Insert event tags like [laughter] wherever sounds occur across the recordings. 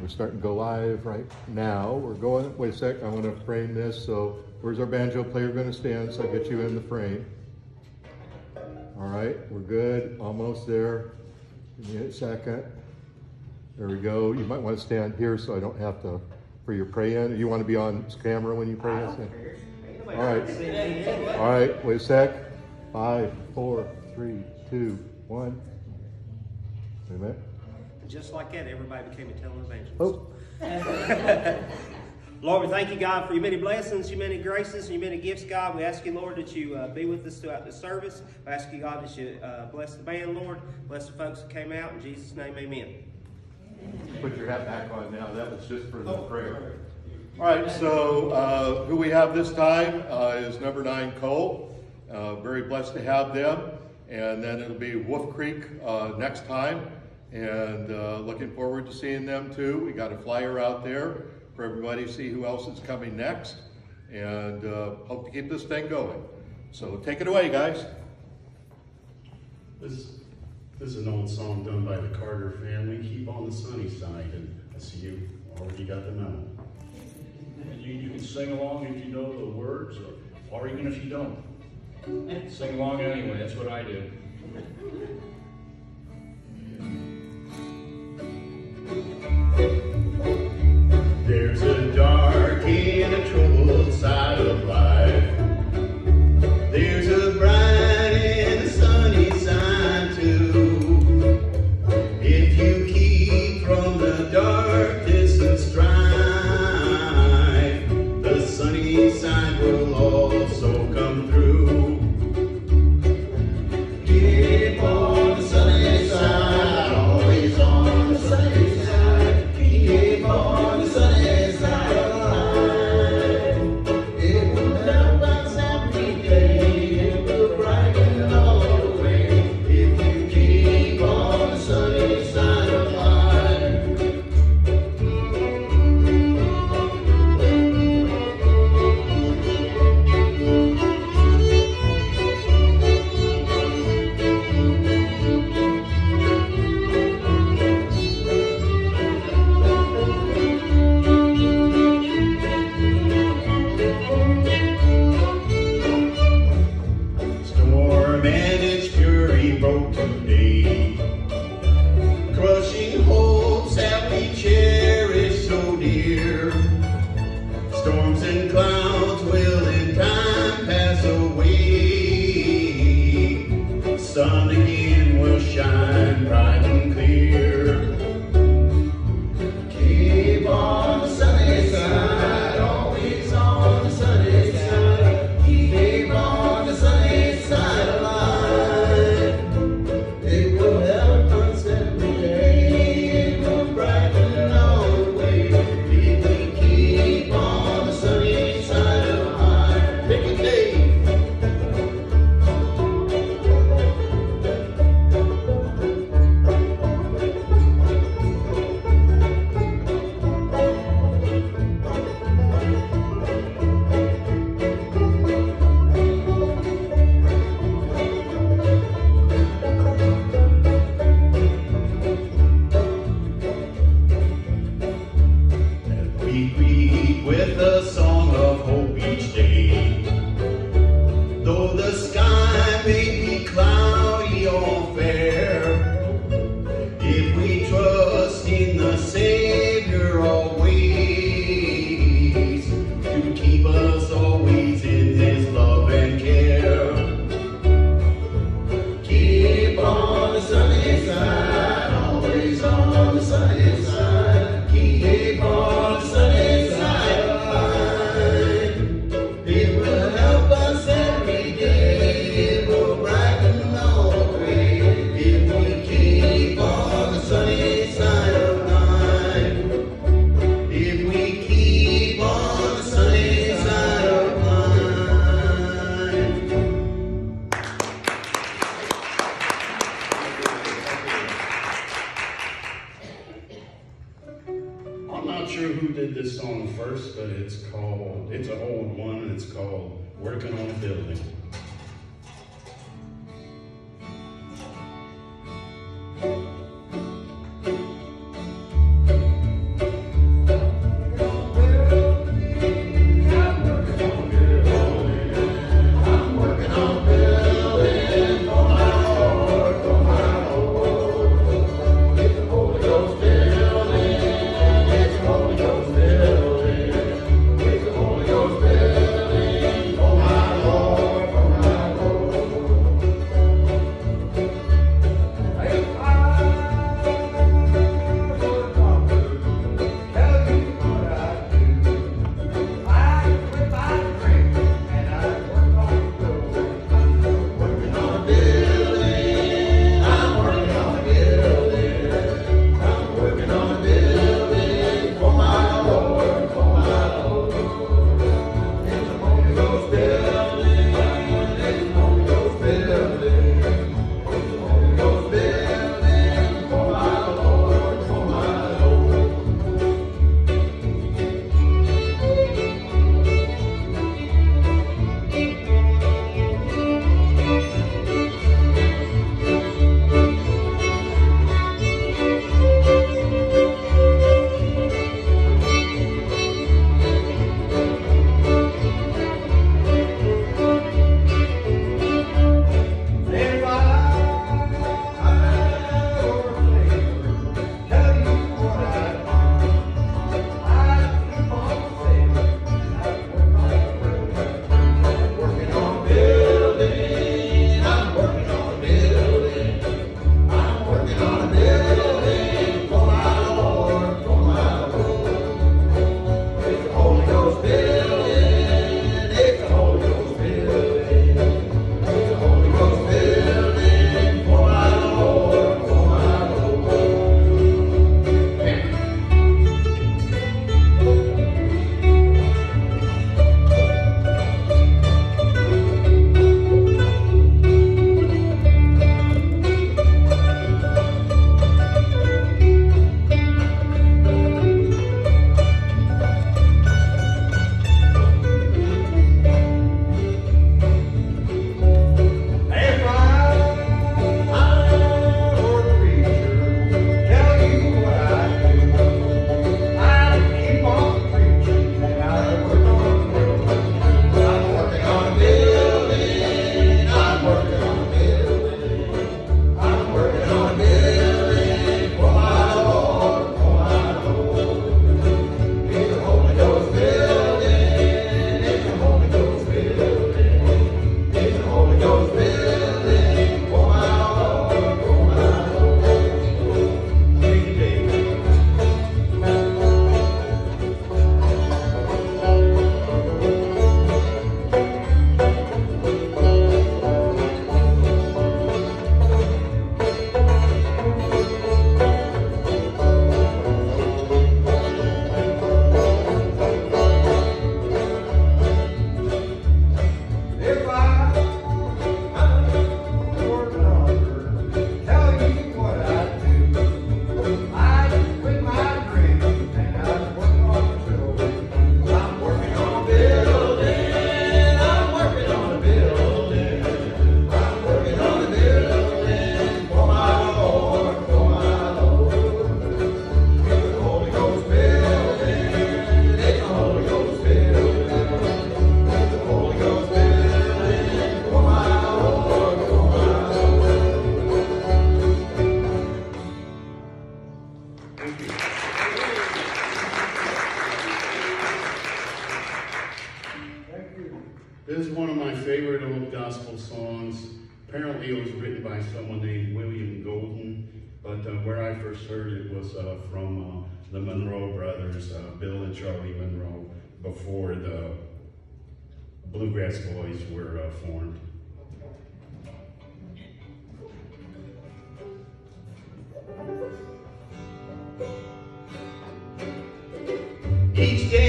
We're starting to go live right now. We're going, wait a sec, I want to frame this. So where's our banjo player going to stand? So I get you in the frame. All right, we're good, almost there. Give me a second. There we go. You might want to stand here so I don't have to, for your pray in. You want to be on camera when you pray in? All right. All right, wait a sec. Five, four, three, two, one. Wait a minute. Just like that, everybody became a televangelist. Oh, [laughs] Lord, we thank you, God, for your many blessings, your many graces, and your many gifts, God. We ask you, Lord, that you uh, be with us throughout the service. We ask you, God, that you uh, bless the band, Lord. Bless the folks that came out. In Jesus' name, amen. put your hat back on now. That was just for the prayer. All right, so uh, who we have this time uh, is number nine Cole. Uh, very blessed to have them. And then it'll be Wolf Creek uh, next time. And uh, looking forward to seeing them too. We got a flyer out there for everybody to see who else is coming next. And uh, hope to keep this thing going. So take it away, guys. This, this is an old song done by the Carter family. Keep on the sunny side, and I see you already got the memo. And you, you can sing along if you know the words, or, or even if you don't. Sing along anyway, that's what I do. There's a dark not sure who did this song first, but it's called, it's an old one, and it's called Working on a Building. Each day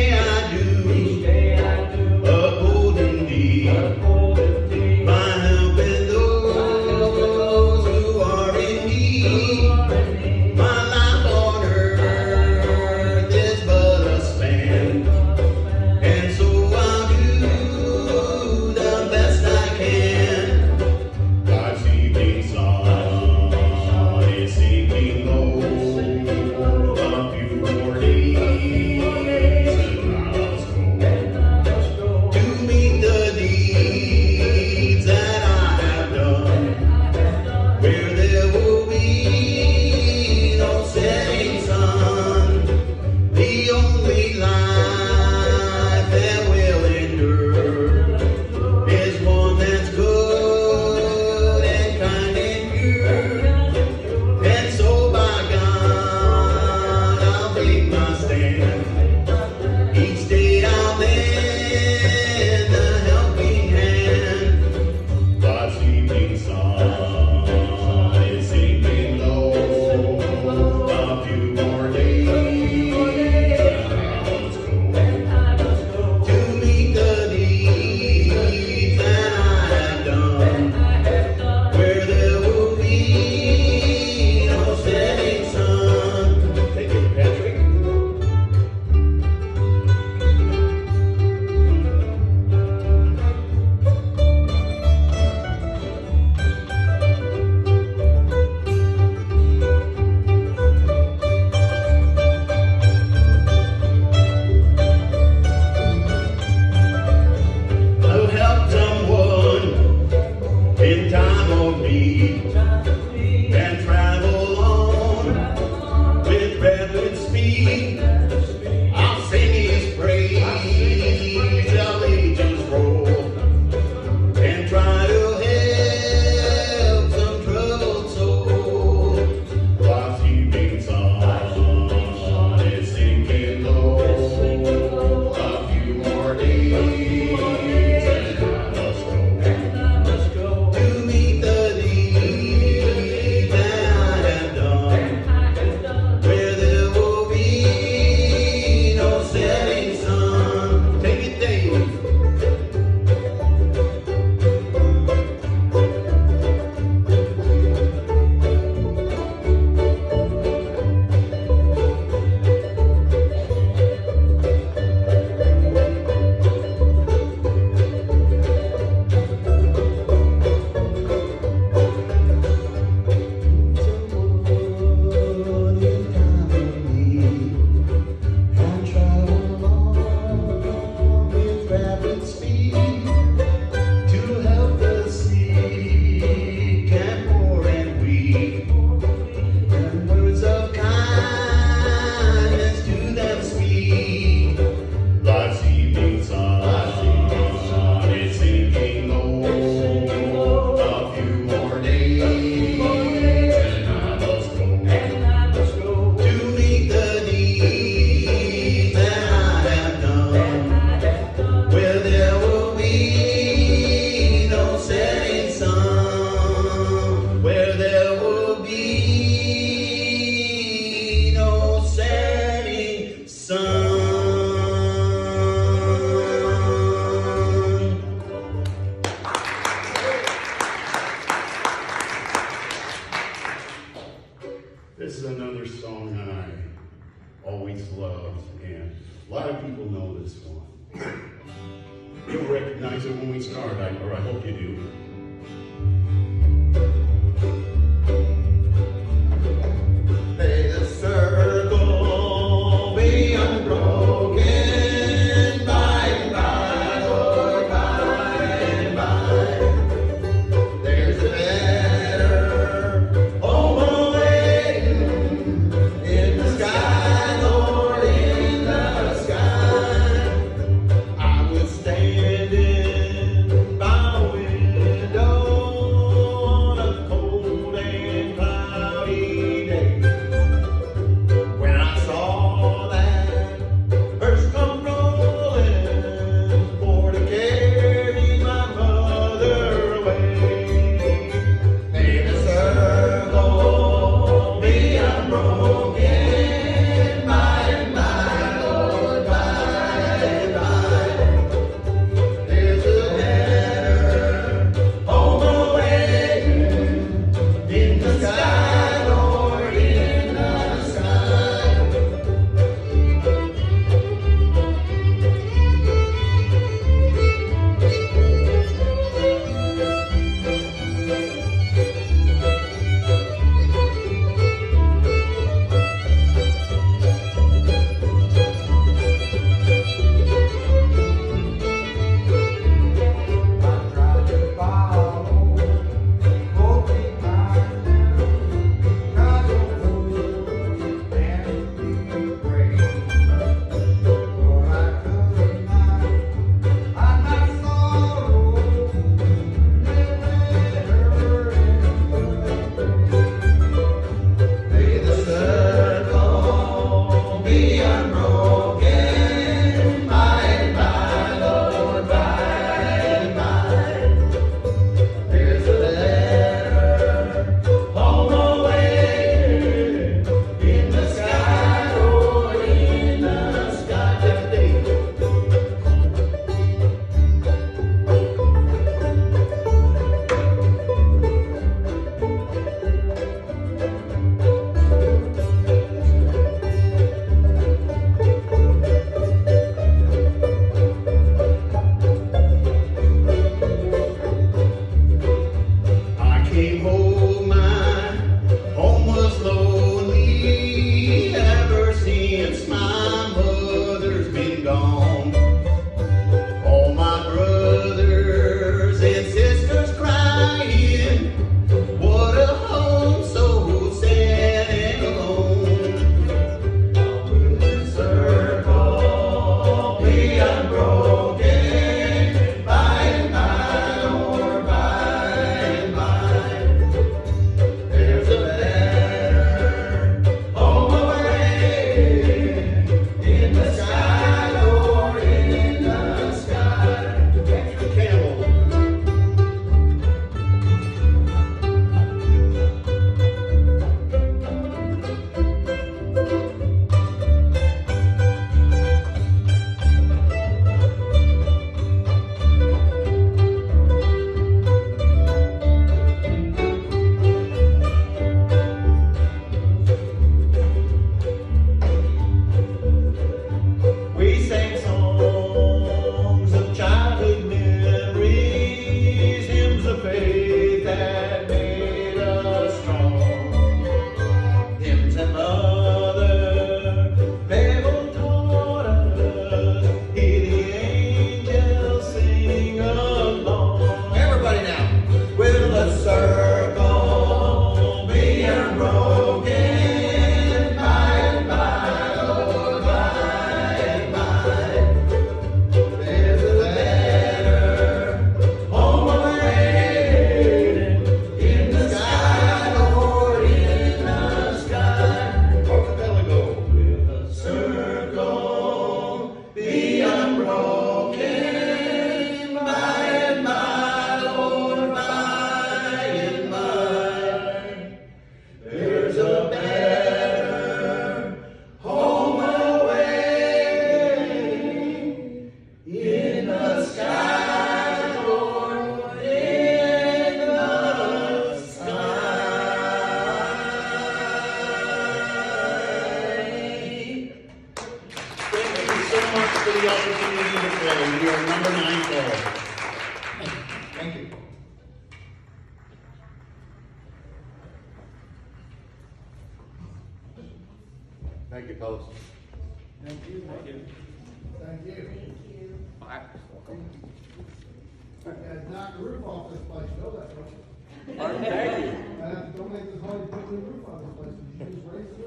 put the roof on this place, you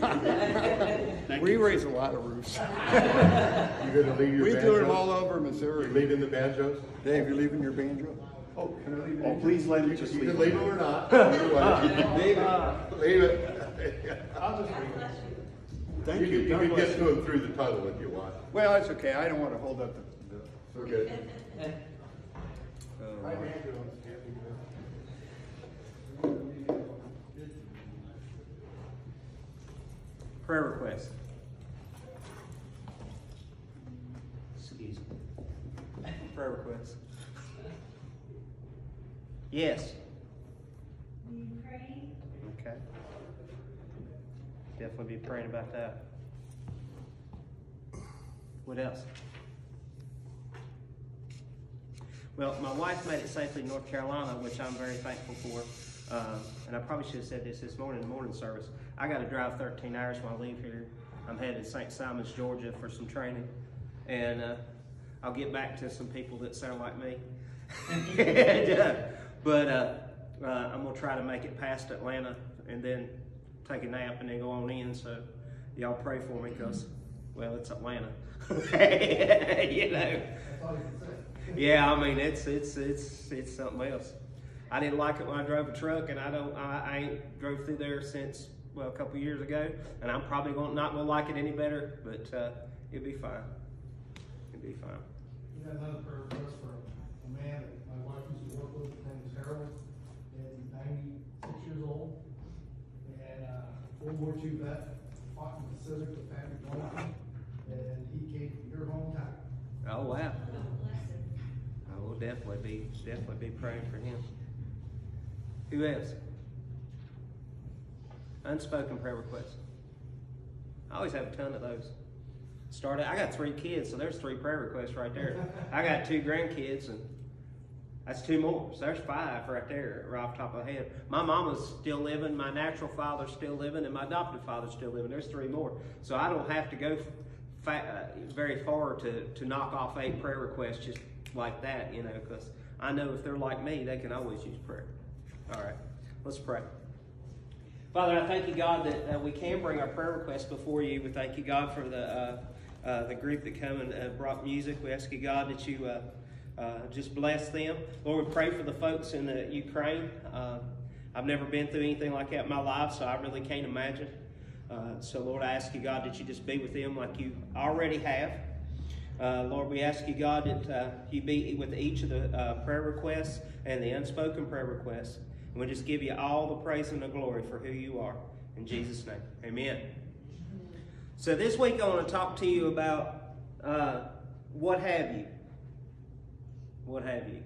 raise the. We raise a lot of roofs. You gonna leave your We banjos? do it all over Missouri. You leaving the banjos? Dave, you're leaving your banjo? Oh, can I leave it? Oh, please let him just You leave. can leave it or not. [laughs] Either way. Leave it. I'll just leave it. Thank You you. can, you can get to it through the tunnel if you want. Well, it's okay. I don't want to hold up the, the. Okay. [laughs] uh, Prayer request. Excuse me. Prayer request. Yes. Ukraine, Okay. Definitely be praying about that. What else? Well, my wife made it safely to North Carolina, which I'm very thankful for. Um, and I probably should have said this this morning in the morning service. I got to drive 13 hours when I leave here. I'm headed to St. Simons, Georgia for some training. And uh, I'll get back to some people that sound like me. and, [laughs] uh, but uh, uh, I'm going to try to make it past Atlanta and then take a nap and then go on in. So y'all pray for me because, well, it's Atlanta. [laughs] you know. Yeah, I mean it's it's it's it's something else. I didn't like it when I drove a truck, and I don't I, I ain't drove through there since well a couple years ago, and I'm probably going not gonna like it any better, but uh, it'll be fine. It'll be fine. We got another prayer request for a man that my wife used to work with, his name is Harold, and he's ninety-six years old. And, uh, World War II vet, fought in the Pacific with Patrick Morton, and he came from your hometown. Oh wow. God bless him. I will definitely be definitely be praying for him. Who else? Unspoken prayer requests. I always have a ton of those. Started. I got three kids, so there's three prayer requests right there. I got two grandkids, and That's two more. So there's five right there, right off the top of the head. My mama's still living, my natural father's still living, and my adopted father's still living. There's three more. So I don't have to go fa- uh, very far to, to knock off eight prayer requests just like that, you know, because I know if they're like me, they can always use prayer. All right, let's pray. Father, I thank you, God, that uh, we can bring our prayer requests before you. We thank you, God, for the uh, uh, the group that come and uh, brought music. We ask you, God, that you uh, just bless them. Lord, we pray for the folks in the Ukraine. I've never been through anything like that in my life, so I really can't imagine. So, Lord, I ask you, God, that you just be with them like you already have. Uh, Lord, we ask you, God, that uh, you be with each of the uh, prayer requests and the unspoken prayer requests. And we just give you all the praise and the glory for who you are. In Jesus' name, amen. So this week I want to talk to you about uh, what have you. What have you?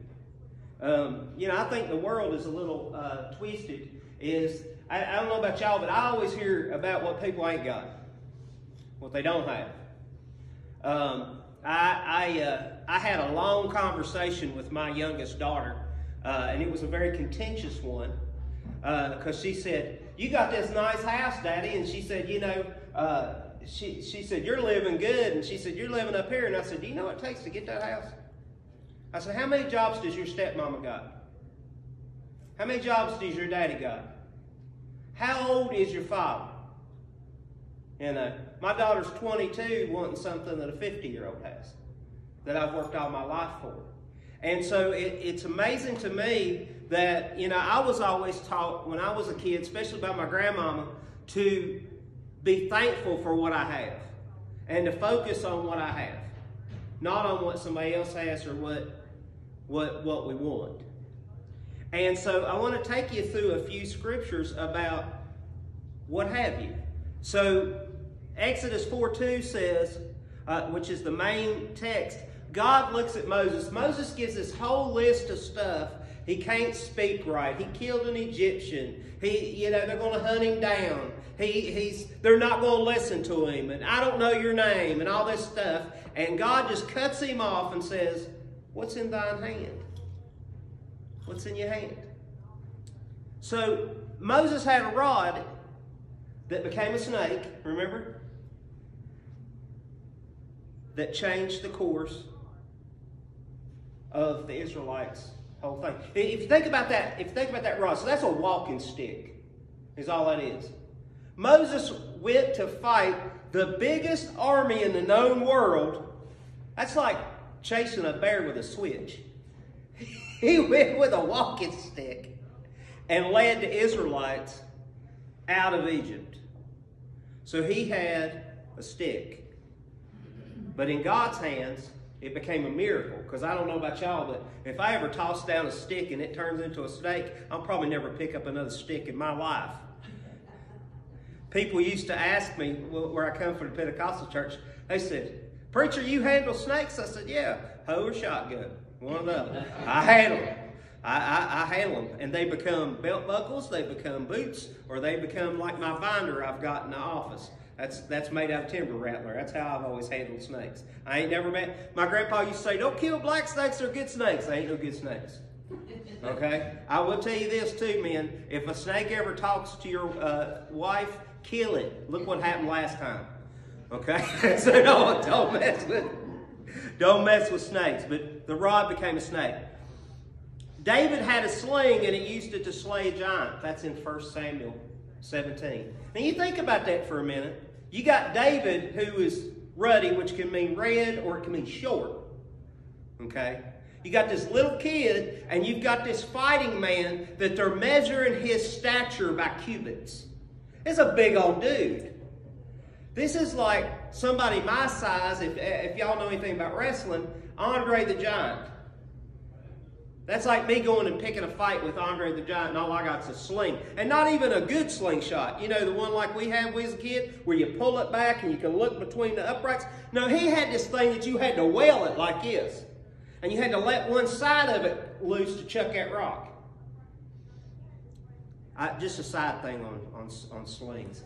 Um, you know, I think the world is a little uh, twisted. Is I, I don't know about y'all, but I always hear about what people ain't got, what they don't have. Um, I I, uh, I had a long conversation with my youngest daughter, uh, and it was a very contentious one because she said, "You got this nice house, Daddy," and she said, "You know." Uh, she, she said, You're living good. And she said, You're living up here. And I said, Do you know what it takes to get that house? I said, How many jobs does your stepmama got? How many jobs does your daddy got? How old is your father? And uh, my daughter's 22, wanting something that a 50 year old has that I've worked all my life for. And so it, it's amazing to me that, you know, I was always taught when I was a kid, especially by my grandmama, to be thankful for what I have and to focus on what I have, not on what somebody else has or what, what, what we want. And so I want to take you through a few scriptures about what have you. So Exodus 4 2 says, uh, which is the main text, God looks at Moses. Moses gives this whole list of stuff. He can't speak right. He killed an Egyptian. He, you know, they're going to hunt him down. He, he's, they're not going to listen to him. And I don't know your name and all this stuff. And God just cuts him off and says, What's in thine hand? What's in your hand? So Moses had a rod that became a snake, remember? That changed the course of the Israelites' whole thing. If you think about that, if you think about that rod, so that's a walking stick, is all that is. Moses went to fight the biggest army in the known world. That's like chasing a bear with a switch. [laughs] He went with a walking stick and led the Israelites out of Egypt. So he had a stick. But in God's hands, it became a miracle. Because I don't know about y'all, but if I ever toss down a stick and it turns into a snake, I'll probably never pick up another stick in my life. People used to ask me where I come from the Pentecostal church, they said, Preacher, you handle snakes? I said, Yeah, hoe or shotgun. One of them. I handle them. I, I, I, handle them. And they become belt buckles, they become boots, or they become like my binder I've got in the office. That's that's made out of timber rattler. That's how I've always handled snakes. I ain't never met. My grandpa used to say, "Don't kill black snakes; they're good snakes." They ain't no good snakes. Okay. I will tell you this too, men. If a snake ever talks to your uh, wife, kill it. Look what happened last time. Okay. [laughs] so no, don't mess with. Don't mess with snakes. But the rod became a snake. David had a sling and he used it to slay a giant. That's in 1 Samuel 17. Now you think about that for a minute. You got David who is ruddy, which can mean red or it can mean short. Okay? You got this little kid and you've got this fighting man that they're measuring his stature by cubits. It's a big old dude. This is like somebody my size, if, if y'all know anything about wrestling, Andre the Giant. That's like me going and picking a fight with Andre the Giant, and all I got's a sling. And not even a good slingshot. You know, the one like we had when we was a kid, where you pull it back and you can look between the uprights. No, he had this thing that you had to whale it like this. And you had to let one side of it loose to chuck that rock. I, just a side thing on, on, on slings.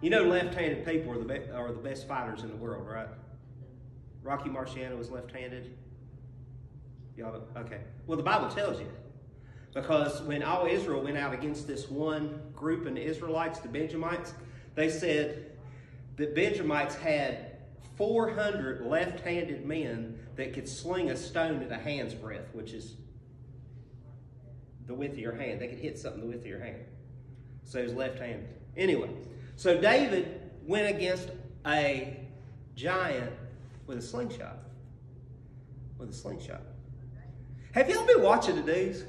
You know, left-handed people are the, are the best fighters in the world, right? Rocky Marciano was left-handed. Y'all, okay. Well, the Bible tells you. Because when all Israel went out against this one group of the Israelites, the Benjamites, they said that Benjamites had 400 left handed men that could sling a stone at a hand's breadth, which is the width of your hand. They could hit something the width of your hand. So he was left handed. Anyway, so David went against a giant with a slingshot. With a slingshot. Have y'all been watching the news?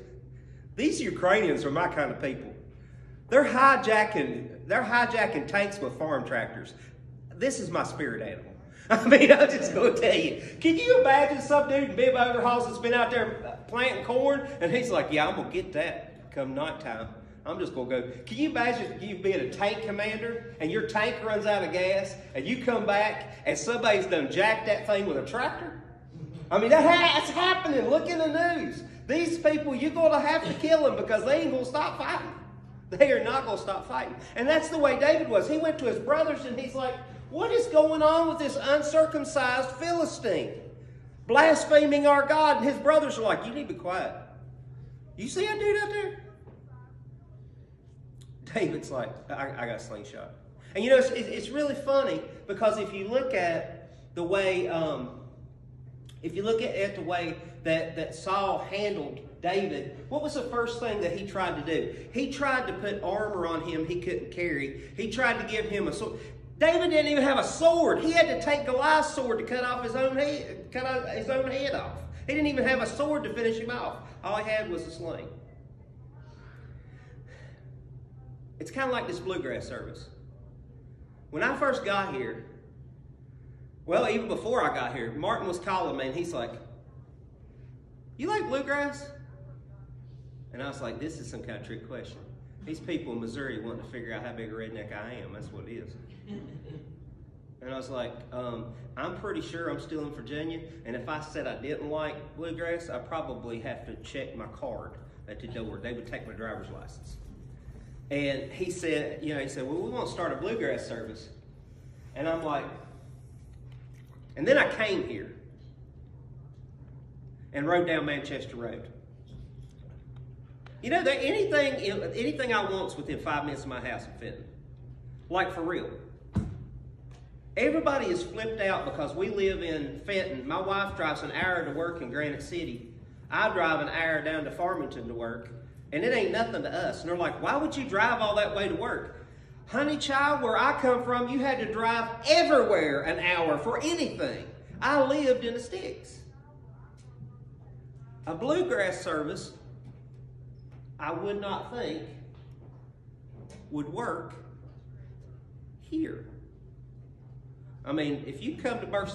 These Ukrainians are my kind of people. They're hijacking, they're hijacking tanks with farm tractors. This is my spirit animal. [laughs] I mean, I'm just going to tell you. Can you imagine some dude in Bib Overhauls that's been out there planting corn, and he's like, "Yeah, I'm gonna get that come nighttime. I'm just gonna go." Can you imagine you being a tank commander and your tank runs out of gas, and you come back and somebody's done jacked that thing with a tractor? I mean, that ha- that's happening. Look in the news. These people, you're going to have to kill them because they ain't going to stop fighting. They are not going to stop fighting. And that's the way David was. He went to his brothers and he's like, What is going on with this uncircumcised Philistine? Blaspheming our God. And his brothers are like, You need to be quiet. You see that dude out there? David's like, I, I got a slingshot. And you know, it's, it's really funny because if you look at the way, um, if you look at, the way that, that Saul handled David, what was the first thing that he tried to do? He tried to put armor on him he couldn't carry. He tried to give him a sword. David didn't even have a sword. He had to take Goliath's sword to cut off his own head, cut his own head off. He didn't even have a sword to finish him off. All he had was a sling. It's kind of like this bluegrass service. When I first got here, well, even before I got here, Martin was calling me and he's like, You like bluegrass? And I was like, This is some kind of trick question. These people in Missouri want to figure out how big a redneck I am. That's what it is. [laughs] And I was like, um, I'm pretty sure I'm still in Virginia, and if I said I didn't like bluegrass, I probably have to check my card at the door. They would take my driver's license. And he said, you know, he said, well, we want to start a bluegrass service. And I'm like, and then I came here and rode down Manchester Road. You know, there anything anything I want's within five minutes of my house in Fenton. Like for real. Everybody is flipped out because we live in Fenton. My wife drives an hour to work in Granite City. I drive an hour down to Farmington to work, and it ain't nothing to us. And they're like, why would you drive all that way to work? Honey child, where I come from, you had to drive everywhere an hour for anything. I lived in the sticks. A bluegrass service, I would not think would work here. I mean, if you come to both,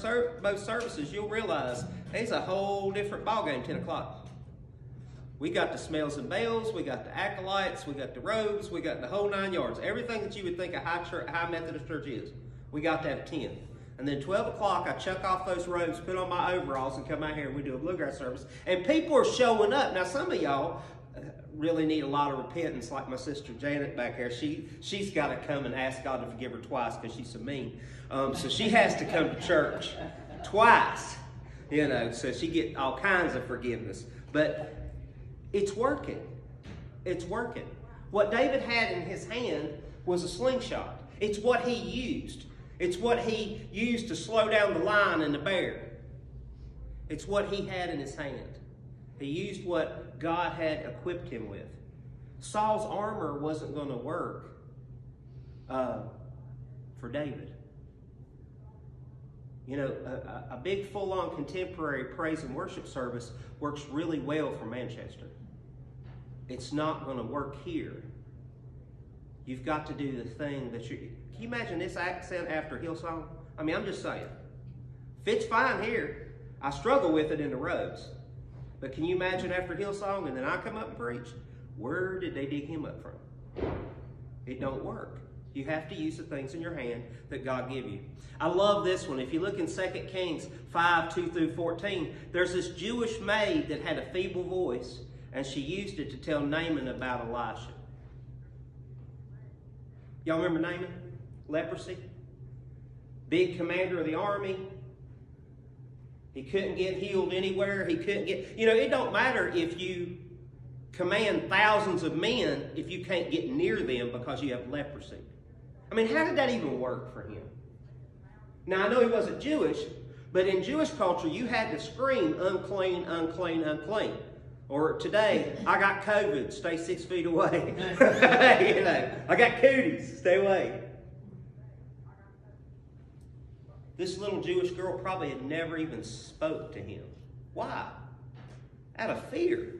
services, you'll realize it's a whole different ballgame 10 o'clock. We got the smells and bells, we got the acolytes, we got the robes, we got the whole nine yards. Everything that you would think a high, church, high Methodist church is, we got that at 10. And then 12 o'clock, I chuck off those robes, put on my overalls, and come out here and we do a bluegrass service. And people are showing up. Now, some of y'all uh, really need a lot of repentance, like my sister Janet back here. She, she's got to come and ask God to forgive her twice because she's so mean. Um, so she has to come to church twice, you know, so she get all kinds of forgiveness. But it's working. It's working. What David had in his hand was a slingshot. It's what he used. It's what he used to slow down the lion and the bear. It's what he had in his hand. He used what God had equipped him with. Saul's armor wasn't going to work uh, for David. You know, a, a big full on contemporary praise and worship service works really well for Manchester. It's not going to work here. You've got to do the thing that you. Can you imagine this accent after Hillsong? I mean, I'm just saying. Fits fine here. I struggle with it in the roads. But can you imagine after Hillsong and then I come up and preach? Where did they dig him up from? It don't work. You have to use the things in your hand that God give you. I love this one. If you look in 2 Kings 5, 2 through 14, there's this Jewish maid that had a feeble voice, and she used it to tell Naaman about Elisha. Y'all remember Naaman? Leprosy? Big commander of the army. He couldn't get healed anywhere. He couldn't get, you know, it don't matter if you command thousands of men if you can't get near them because you have leprosy. I mean, how did that even work for him? Now, I know he wasn't Jewish, but in Jewish culture, you had to scream, unclean, unclean, unclean. Or today, I got COVID, stay six feet away. [laughs] you know, I got cooties, stay away. This little Jewish girl probably had never even spoke to him. Why? Out of fear.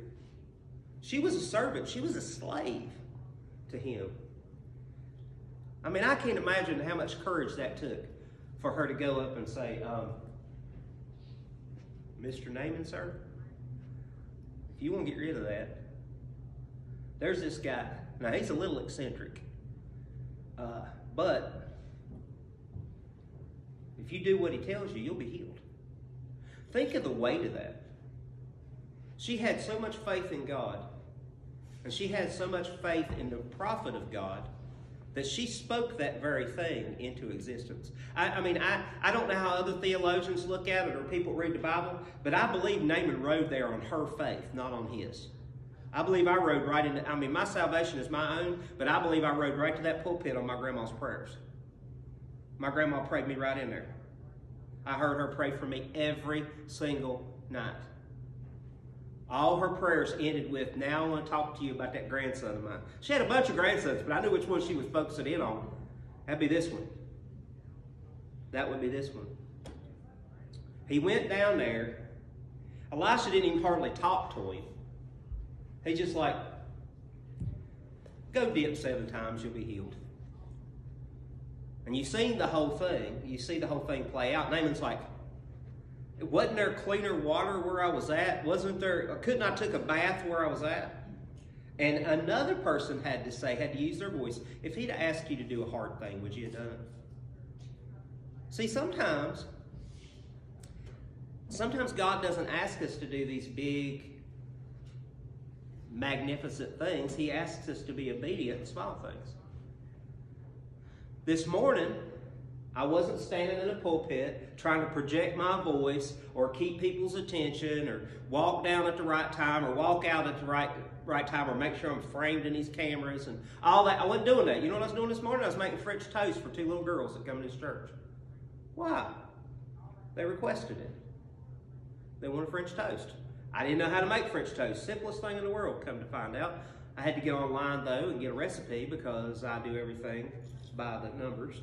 She was a servant. She was a slave to him. I mean, I can't imagine how much courage that took for her to go up and say, um, Mr. Naaman, sir, you want to get rid of that, there's this guy. Now, he's a little eccentric, uh, but if you do what he tells you, you'll be healed. Think of the weight of that. She had so much faith in God, and she had so much faith in the prophet of God that she spoke that very thing into existence. I, I, mean, I, I don't know how other theologians look at it or people read the Bible, but I believe Naaman rode there on her faith, not on his. I believe I rode right into, I mean, my salvation is my own, but I believe I rode right to that pulpit on my grandma's prayers. My grandma prayed me right in there. I heard her pray for me every single night. All her prayers ended with, Now I want to talk to you about that grandson of mine. She had a bunch of grandsons, but I knew which one she was focusing in on. That'd be this one. That would be this one. He went down there. Elisha didn't even hardly talk to him. He just like, Go dip seven times, you'll be healed. And you've seen the whole thing. You see the whole thing play out. Naaman's like, wasn't there cleaner water where I was at? Wasn't there, couldn't I took a bath where I was at? And another person had to say, had to use their voice, if he'd asked you to do a hard thing, would you have done it? See, sometimes, sometimes God doesn't ask us to do these big, magnificent things. He asks us to be obedient in small things. This morning, I wasn't standing in a pulpit trying to project my voice or keep people's attention or walk down at the right time or walk out at the right right time or make sure I'm framed in these cameras and all that. I wasn't doing that. You know what I was doing this morning? I was making French toast for two little girls that come to this church. Why? They requested it. They wanted French toast. I didn't know how to make French toast. Simplest thing in the world, come to find out. I had to get online though and get a recipe because I do everything by the numbers.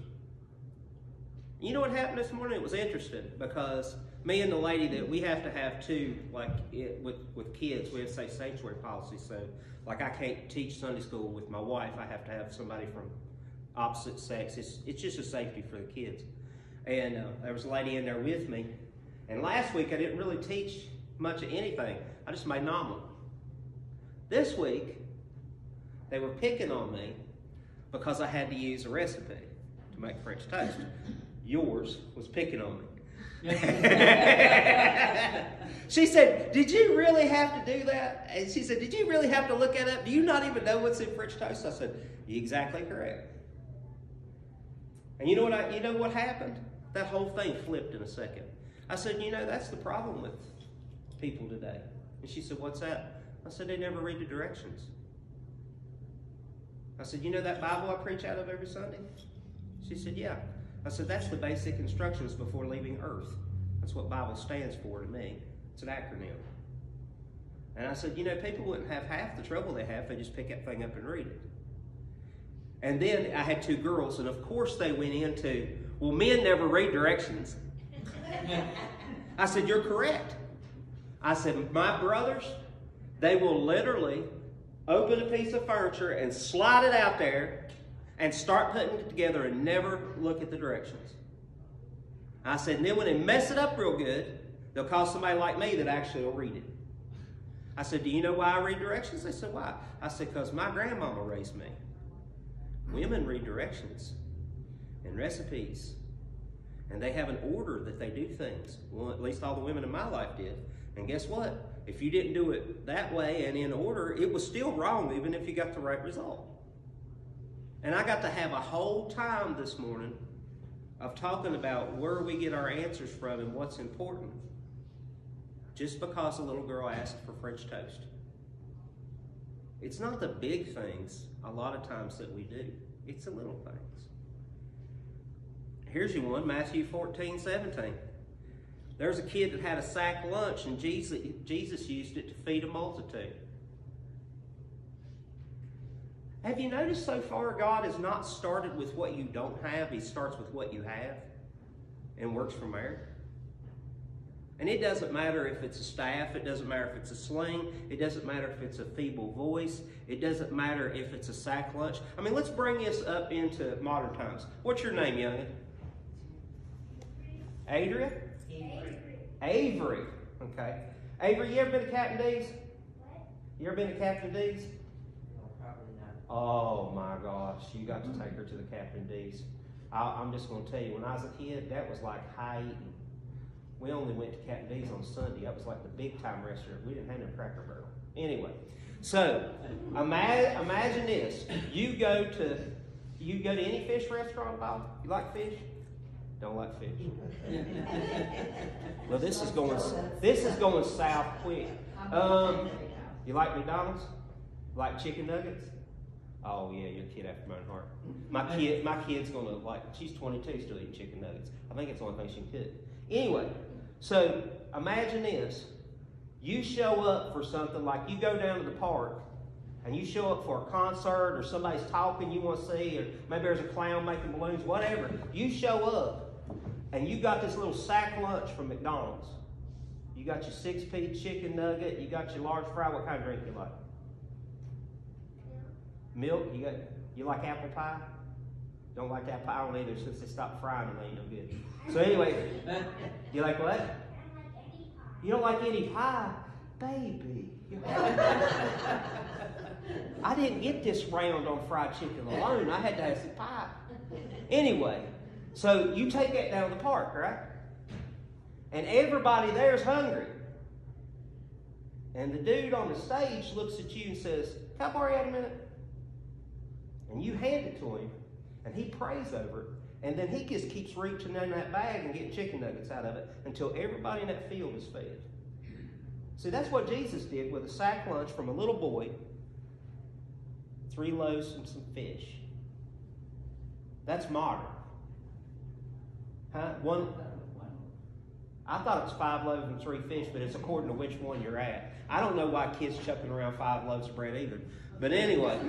You know what happened this morning? It was interesting because me and the lady that we have to have two, like it, with with kids, we have to say sanctuary policy. So, like I can't teach Sunday school with my wife. I have to have somebody from opposite sex. It's it's just a safety for the kids. And uh, there was a lady in there with me. And last week I didn't really teach much of anything. I just made omelet. This week they were picking on me because I had to use a recipe to make French toast. Yours was picking on me. [laughs] she said, Did you really have to do that? And she said, Did you really have to look at it? Do you not even know what's in French toast? I said, You're exactly correct. And you know what I, you know what happened? That whole thing flipped in a second. I said, you know, that's the problem with people today. And she said, What's that? I said, They never read the directions. I said, You know that Bible I preach out of every Sunday? She said, Yeah. I said, That's the basic instructions before leaving earth. That's what Bible stands for to me. It's an acronym. And I said, You know, people wouldn't have half the trouble they have if they just pick that thing up and read it. And then I had two girls, and of course they went into, Well, men never read directions. I said, You're correct. I said, My brothers, they will literally open a piece of furniture and slide it out there and start putting it together and never look at the directions. I said, and then when they mess it up real good, they'll call somebody like me that actually will read it. I said, Do you know why I read directions? They said, Why? I said, Because my grandmama raised me. Women read directions and recipes, and they have an order that they do things. Well, at least all the women in my life did. And guess what? If you didn't do it that way and in order, it was still wrong, even if you got the right result. And I got to have a whole time this morning of talking about where we get our answers from and what's important. just because a little girl asked for French toast. It's not the big things a lot of times that we do, it's the little things. Here's your one Matthew 14, 17. There's a kid that had a sack lunch, and Jesus, Jesus used it to feed a multitude. Have you noticed so far God has not started with what you don't have, He starts with what you have and works from there? And it doesn't matter if it's a staff, it doesn't matter if it's a sling, it doesn't matter if it's a feeble voice, it doesn't matter if it's a sack lunch. I mean, let's bring this up into modern times. What's your name, youngin? Adria? Avery. Avery. Okay. Avery, you ever been to Captain D's? You ever been to Captain D's? No, probably not. Oh my gosh, you got to take her to the Captain D's. I, I'm just going to tell you, when I was a kid, that was like high eating. We only went to Captain D's on Sunday. That was like the big time restaurant. We didn't have no Cracker Barrel. Anyway, so ima- imagine this: you go to you go to any fish restaurant, Bob. You like fish? Don't like fish. Well, this is going this is going south quick. Um, you like McDonald's? Like chicken nuggets? Oh yeah, you're kid after my own heart. My kid, my kid's gonna like. She's 22, still eating chicken nuggets. I think it's the only thing she can cook. Anyway, so imagine this: you show up for something like you go down to the park, and you show up for a concert or somebody's talking you want to see, or maybe there's a clown making balloons, whatever. You show up, and you got this little sack lunch from McDonald's. You got your six piece chicken nugget. You got your large fry. What kind of drink you like? Milk. You got. You like apple pie? Don't like apple pie. I either since they stopped frying them. Ain't no good. So anyway, you like what? You don't like any pie, baby. [laughs] I didn't get this round on fried chicken alone. I had to have some pie. Anyway, so you take that down to the park, right? And everybody there's hungry. And the dude on the stage looks at you and says, Can I borrow you a minute? And you hand it to him, and he prays over it. And then he just keeps reaching in that bag and getting chicken nuggets out of it until everybody in that field is fed. See, that's what Jesus did with a sack lunch from a little boy, three loaves and some fish. That's modern. Huh? One. I thought it was five loaves and three fish, but it's according to which one you're at. I don't know why kids chucking around five loaves of bread either. But anyway,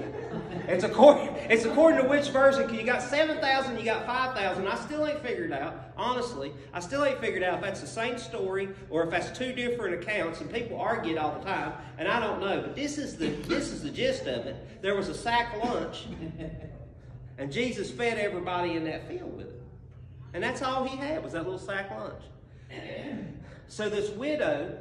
it's according it's according to which version. You got seven thousand, you got five thousand. I still ain't figured out. Honestly, I still ain't figured out if that's the same story or if that's two different accounts. And people argue it all the time, and I don't know. But this is the this is the gist of it. There was a sack lunch, and Jesus fed everybody in that field with it, and that's all he had was that little sack lunch. So this widow,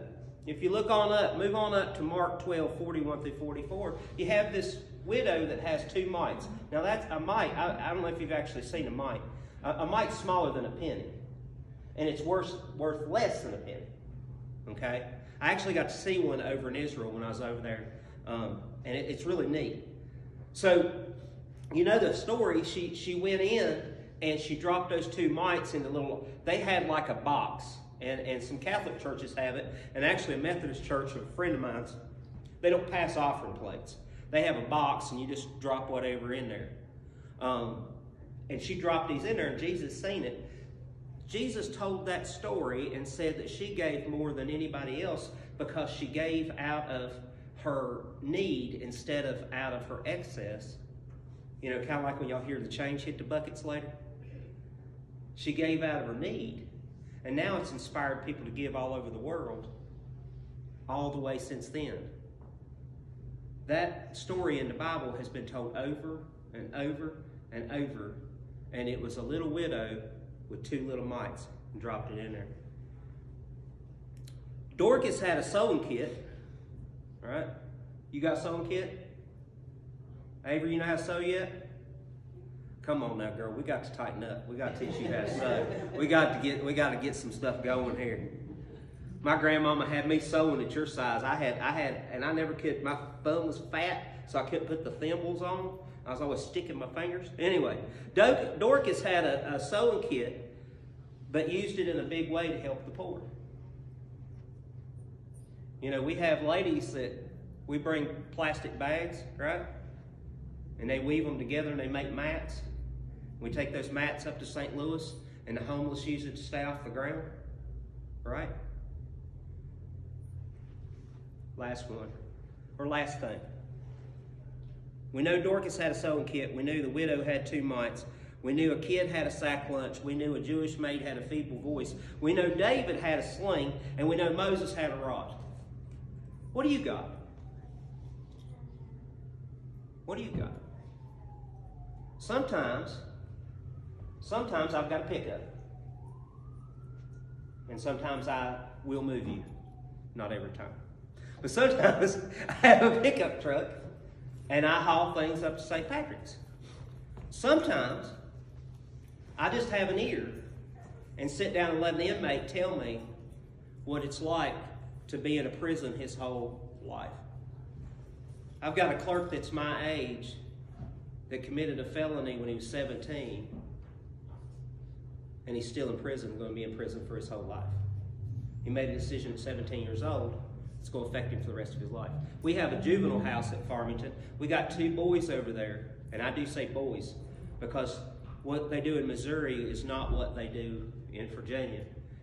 if you look on up, move on up to Mark 12, 41 through 44, you have this widow that has two mites. Now that's a mite. I, I don't know if you've actually seen a mite. A, a mite's smaller than a penny. And it's worth, worth less than a penny. Okay? I actually got to see one over in Israel when I was over there. Um, and it, it's really neat. So, you know the story, she, she went in and she dropped those two mites in the little, they had like a box. And, and some Catholic churches have it. And actually, a Methodist church, a friend of mine's, they don't pass offering plates. They have a box, and you just drop whatever in there. Um, and she dropped these in there, and Jesus seen it. Jesus told that story and said that she gave more than anybody else because she gave out of her need instead of out of her excess. You know, kind of like when y'all hear the change hit the buckets later. She gave out of her need. And now it's inspired people to give all over the world, all the way since then. That story in the Bible has been told over and over and over, and it was a little widow with two little mites and dropped it in there. Dorcas had a sewing kit, right? You got sewing kit? Avery, you know how to sew yet? Come on now, girl. We got to tighten up. We got to teach you how to sew. We got to get we got to get some stuff going here. My grandmama had me sewing at your size. I had I had and I never could. My thumb was fat, so I couldn't put the thimbles on. I was always sticking my fingers. Anyway, Dor- Dorcas had a, a sewing kit, but used it in a big way to help the poor. You know, we have ladies that we bring plastic bags, right? And they weave them together and they make mats. We take those mats up to St. Louis and the homeless use it to stay off the ground, right? Last one, or last thing. We know Dorcas had a sewing kit. We knew the widow had two mites. We knew a kid had a sack lunch. We knew a Jewish maid had a feeble voice. We know David had a sling, and we know Moses had a rod. What do you got? What do you got? Sometimes, sometimes I've got a pickup. And sometimes I will move you. Not every time. But sometimes [laughs] I have a pickup truck and I haul things up to St. Patrick's. Sometimes I just have an ear and sit down and let an inmate tell me what it's like to be in a prison his whole life. I've got a clerk that's my age that committed a felony when he was 17, and he's still in prison, going to be in prison for his whole life. He made a decision at 17 years old. It's going to affect him for the rest of his life. We have a juvenile house at Farmington. We got two boys over there, and I do say boys because what they do in Missouri is not what they do in Virginia.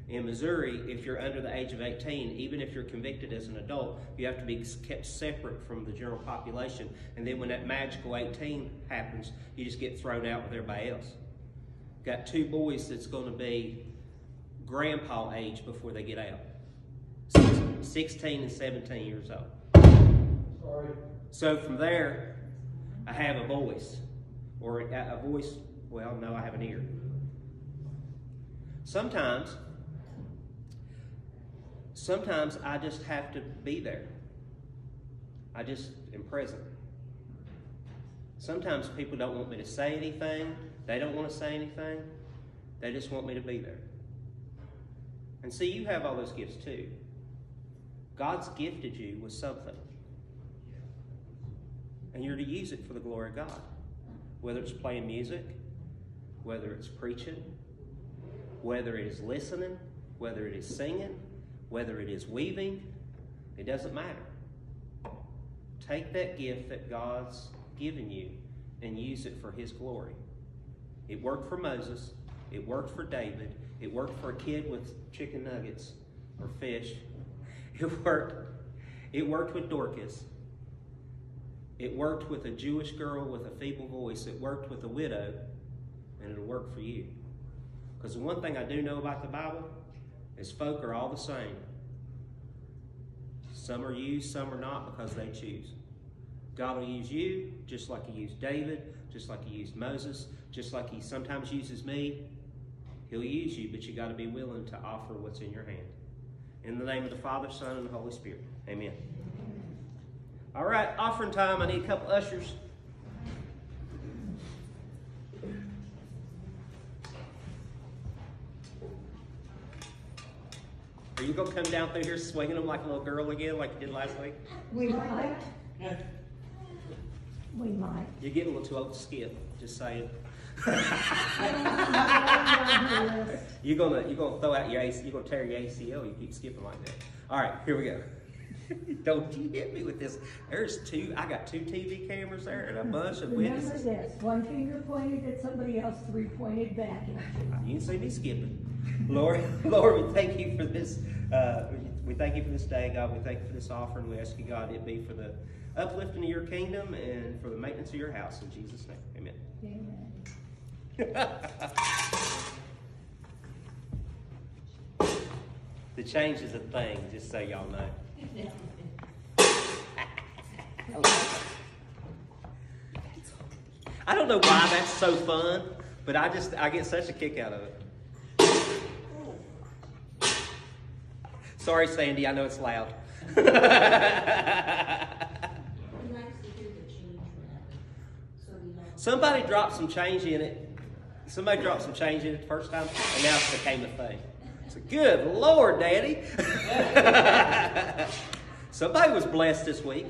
In Missouri, if you're under the age of 18, even if you're convicted as an adult, you have to be kept separate from the general population. And then when that magical 18 happens, you just get thrown out with everybody else. Got two boys that's going to be grandpa age before they get out 16 and 17 years old. Sorry. So from there, I have a voice, or a, a voice, well, no, I have an ear. Sometimes, sometimes I just have to be there. I just am present. Sometimes people don't want me to say anything. They don't want to say anything. They just want me to be there. And see, you have all those gifts too. God's gifted you with something. And you're to use it for the glory of God. Whether it's playing music, whether it's preaching, whether it is listening, whether it is singing, whether it is weaving, it doesn't matter. Take that gift that God's given you and use it for His glory. It worked for Moses, it worked for David, it worked for a kid with chicken nuggets or fish. [laughs] It worked. It worked with Dorcas. It worked with a Jewish girl with a feeble voice. It worked with a widow, and it'll work for you. Because the one thing I do know about the Bible is folk are all the same. Some are used, some are not because they choose. God will use you just like He used David, just like He used Moses, just like He sometimes uses me. He'll use you, but you got to be willing to offer what's in your hand. In the name of the Father, Son, and the Holy Spirit. Amen. All right, offering time. I need a couple ushers. Are you going to come down through here swinging them like a little girl again, like you did last week? We might. We might. You're getting a little too old to skip. Just saying. I don't know what list. You're gonna you're gonna throw out your AC, you're gonna tear your ACL. You keep skipping like that. All right, here we go. [laughs] Don't you hit me with this? There's two. I got two TV cameras there and a bunch of Remember witnesses. this, one finger pointed at somebody else, three pointed back at you. You can see me skipping. Lord, [laughs] Lord, we thank you for this. Uh, we thank you for this day, God. We thank you for this offering. We ask you, God, it be for the uplifting of your kingdom and for the maintenance of your house. In Jesus' name, Amen. Amen. The change is a thing, just so y'all know. I don't know why that's so fun, but I just I get such a kick out of it. Sorry, Sandy, I know it's loud. [laughs] Somebody dropped some change in it. Somebody dropped some change in it the first time, and now it became a thing. So good Lord, Daddy. [laughs] Somebody was blessed this week.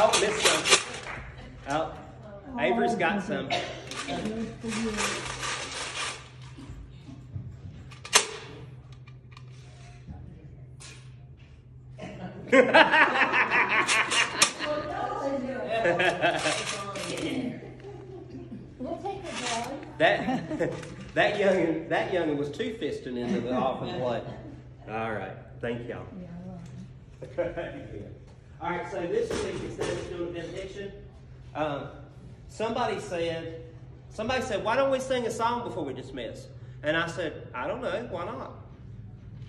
Oh, missed some. Oh, Avery's got some. Yours for you. We'll take it, John. That that youngin that youngin was two fisting into the offering plate. All right, thank y'all. [laughs] All right, so this week instead of doing a benediction, um, somebody said somebody said, why don't we sing a song before we dismiss? And I said, I don't know, why not?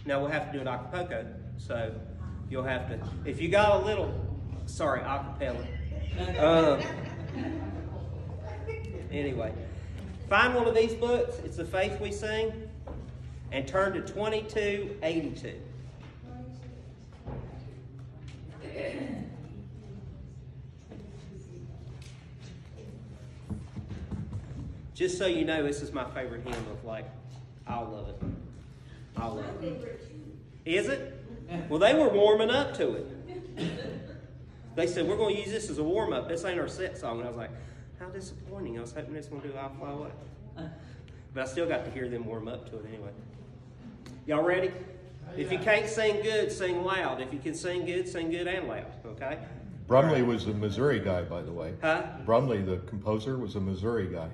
Now we'll have to do it a cappella, so you'll have to. If you got a little, sorry, a cappella. Um, Anyway, find one of these books. It's The Faith We Sing. And turn to 2282. Just so you know, this is my favorite hymn of like all love it. All love it. Is it? Well, they were warming up to it. They said, We're going to use this as a warm up. This ain't our set song. And I was like, How disappointing. I was hoping this one would do I'll Fly Away. But I still got to hear them warm up to it anyway. Y'all ready? If you can't sing good, sing loud. If you can sing good, sing good and loud. Okay? Brumley was a Missouri guy, by the way. Huh? Brumley, the composer, was a Missouri guy.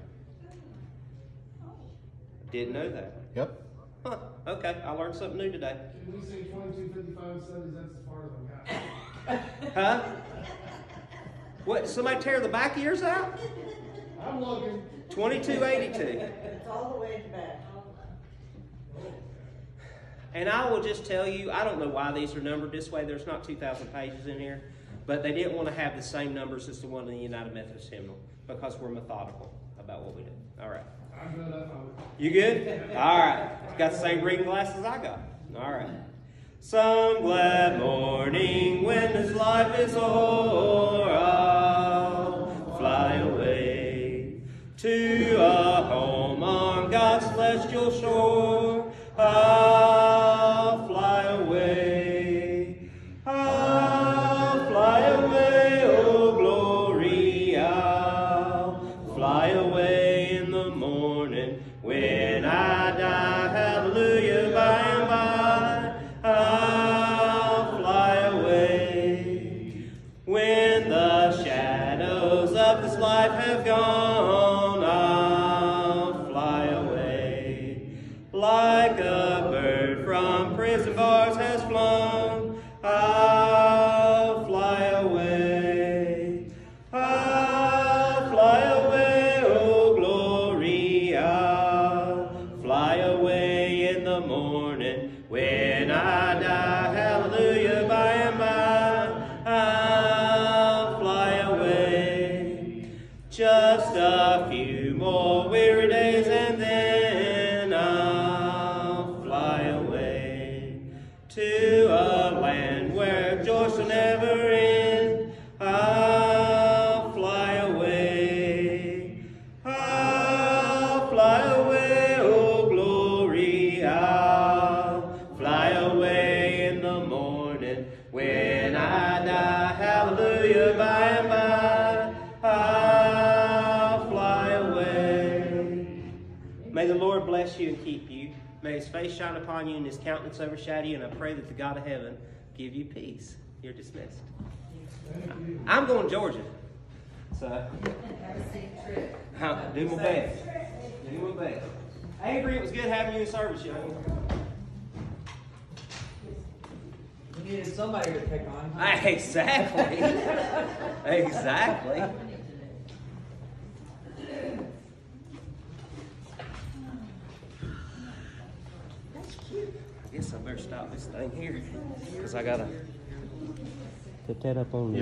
Didn't know that. Yep. Huh. Okay. I learned something new today. Can we say twenty-two fifty-five seventy, that's as far as I got. Huh? What? Somebody tear the back ears out? I'm looking. 2282. It's all the way to back. And I will just tell you, I don't know why these are numbered this way. There's not 2,000 pages in here. But they didn't want to have the same numbers as the one in the United Methodist hymnal because we're methodical about what we do. All right. You good? All right. Got the same reading glasses I got. All right. Some glad morning when this life is o'er, I'll fly away to a home on God's celestial shore. I'll has flown, I'll you and overshadow you. And I pray that the God of heaven give you peace. You're dismissed. I'm going to Georgia. So, I'll do my best. Do my best. Avery, it was good having you in service, young. You needed somebody to pick on. [laughs] Exactly. [laughs] exactly. Guess I better stop this thing here because I gotta put that up on.